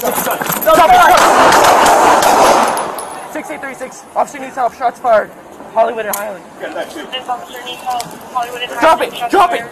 Stop it! 6836. Officer needs help. Shots fired. Hollywood and Highland. That Drop it! Drop it!